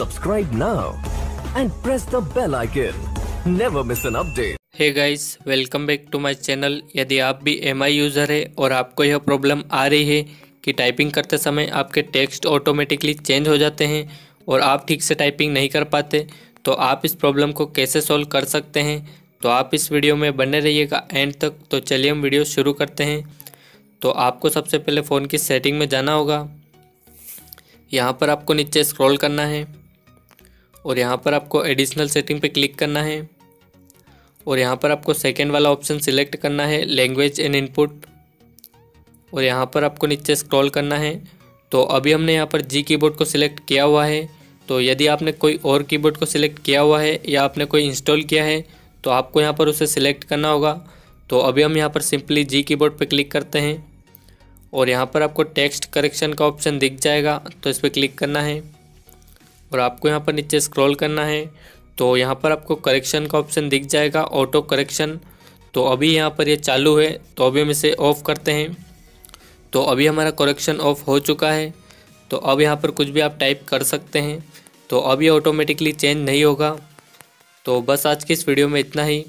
Subscribe now and press the bell icon. Never miss an update. Hey guys welcome back to my channel यदि आप भी M user है और आपको यह प्रॉब्लम आ रही है कि टाइपिंग करते समय आपके टेक्स्ट ऑटोमेटिकली चेंज हो जाते हैं और आप ठीक से टाइपिंग नहीं कर पाते तो आप इस प्रॉब्लम को कैसे सॉल्व कर सकते हैं? तो आप इस वीडियो में बने रहिएगा एंड तक। तो चलिए हम वीडियो शुरू करते हैं। तो आपको सबसे पहले फ़ोन की सेटिंग में जाना होगा। यहाँ पर आपको नीचे स्क्रॉल करना है। और यहाँ पर आपको एडिशनल सेटिंग पे क्लिक करना है। और यहाँ पर आपको सेकेंड वाला ऑप्शन सिलेक्ट करना है लैंग्वेज एंड इनपुट और यहाँ पर आपको नीचे स्क्रॉल करना है। तो अभी हमने यहाँ पर जी कीबोर्ड को सिलेक्ट किया हुआ है। तो यदि आपने कोई और कीबोर्ड को सिलेक्ट किया हुआ है या आपने कोई इंस्टॉल किया है तो आपको यहाँ पर उसे सिलेक्ट करना होगा। तो अभी हम यहाँ पर सिंपली जी कीबोर्ड पर क्लिक करते हैं। और यहाँ पर आपको टेक्स्ट करेक्शन का ऑप्शन दिख जाएगा तो इस पर क्लिक करना है। और आपको यहाँ पर नीचे स्क्रॉल करना है तो यहाँ पर आपको करेक्शन का ऑप्शन दिख जाएगा ऑटो करेक्शन तो अभी यहाँ पर ये यह चालू है तो अभी हम इसे ऑफ़ करते हैं। तो अभी हमारा करेक्शन ऑफ़ हो चुका है तो अब यहाँ पर कुछ भी आप टाइप कर सकते हैं। तो अभी ऑटोमेटिकली चेंज नहीं होगा। तो बस आज की इस वीडियो में इतना ही।